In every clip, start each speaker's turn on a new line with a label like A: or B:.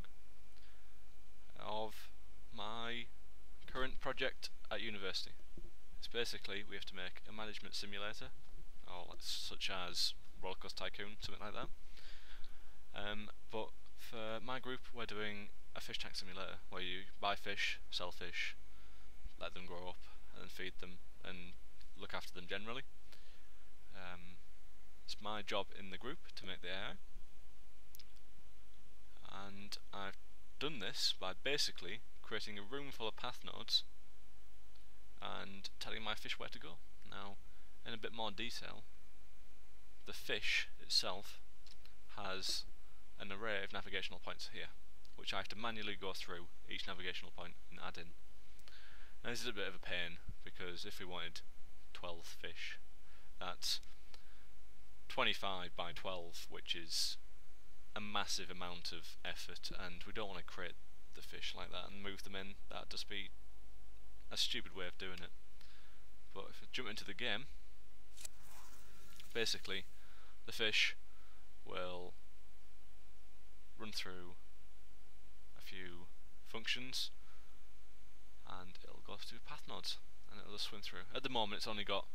A: vlog of my current project at university. It's basically we have to make a management simulator, or such as Rollercoaster Tycoon, something like that. Um, but for my group, we're doing a fish tank simulator where you buy fish, sell fish, let them grow up, and feed them and look after them generally. Um, it's my job in the group to make the AI, and I've done this by basically creating a room full of path nodes and telling my fish where to go. Now, in a bit more detail, the fish itself has an array of navigational points here, which I have to manually go through each navigational point and add in. Now this is a bit of a pain, because if we wanted 12 fish, that's 25 by 12, which is a massive amount of effort, and we don't want to create the fish like that and move them in. That'd just be a stupid way of doing it. But if I jump into the game, basically, the fish will run through a few functions and it'll go through path nodes and it'll just swim through. At the moment it's only got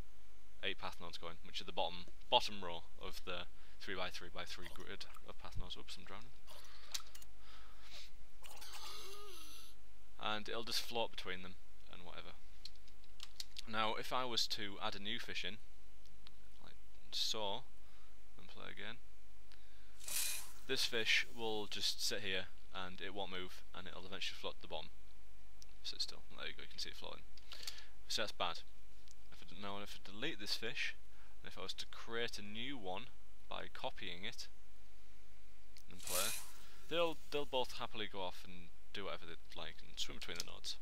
A: eight path nodes going, which are the bottom bottom row of the 3x3x3 grid of path nodes. Oops, I'm drowning. And it'll just float between them and whatever. Now, if I was to add a new fish in, like so, and play again, this fish will just sit here and it won't move and it'll eventually float to the bottom. Sit still. There you go, you can see it floating. So that's bad. If I, now if I delete this fish, and if I was to create a new one by copying it and play, they'll they'll both happily go off and do whatever they like and swim between the nodes.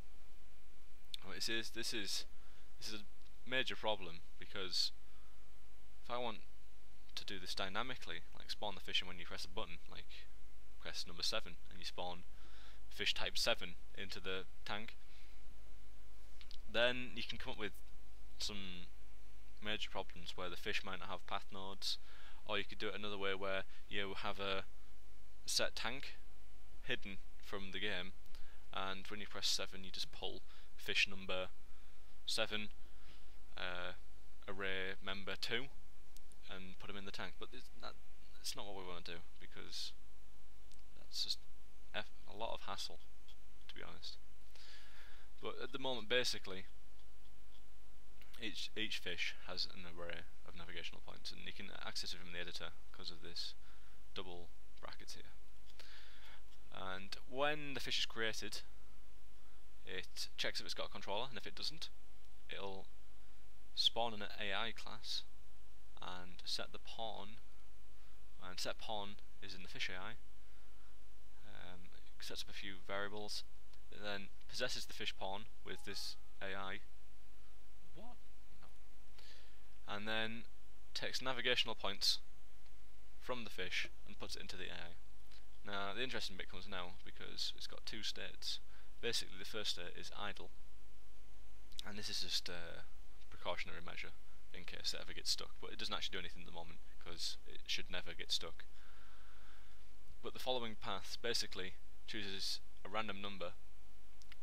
A: Well, this is this is this is a major problem because if I want to do this dynamically, like spawn the fish and when you press a button, like press number 7 and you spawn fish type 7 into the tank, then you can come up with some major problems where the fish might not have path nodes, or you could do it another way where you have a set tank hidden from the game, and when you press 7 you just pull fish number 7 uh, array member 2 and put them in the tank. But it's not, it's not what we want to do because that's just a lot of hassle, to be honest. But at the moment, basically, each each fish has an array of navigational points, and from the editor because of this double brackets here. And when the fish is created, it checks if it's got a controller, and if it doesn't, it'll spawn an AI class and set the pawn and set pawn is in the fish AI um, sets up a few variables it then possesses the fish pawn with this AI what? No. and then takes navigational points from the fish and puts it into the AI now the interesting bit comes now because it's got two states basically the first state is idle and this is just a precautionary measure in case it ever gets stuck, but it doesn't actually do anything at the moment because it should never get stuck. But the following path basically chooses a random number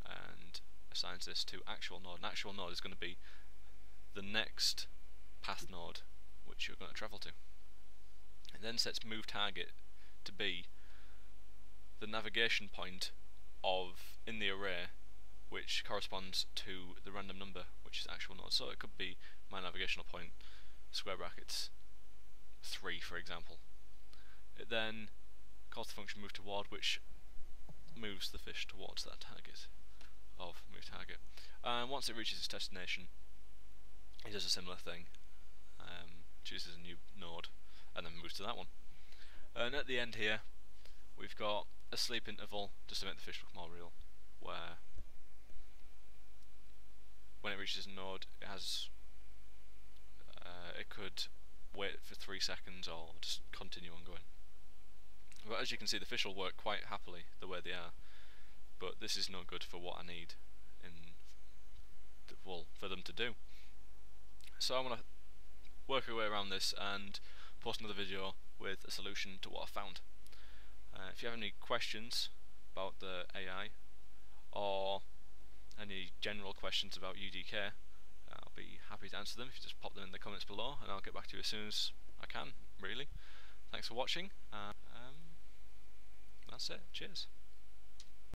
A: and assigns this to actual node. An actual node is going to be the next path node you're going to travel to. It then sets move target to be the navigation point of in the array which corresponds to the random number which is actual node. So it could be my navigational point, square brackets, 3 for example. It then calls the function move toward which moves the fish towards that target of move target. And once it reaches its destination, it does a similar thing. Chooses a new node and then moves to that one. And at the end here, we've got a sleep interval just to make the fish look more real, where when it reaches a node, it has uh, it could wait for three seconds or just continue on going. But as you can see, the fish will work quite happily the way they are. But this is not good for what I need in the, well for them to do. So I'm gonna work our way around this and post another video with a solution to what I found. Uh, if you have any questions, about the AI or any general questions about UDK, I'll be happy to answer them if you just pop them in the comments below and I'll get back to you as soon as I can, really. Thanks for watching, um, that's it. Cheers.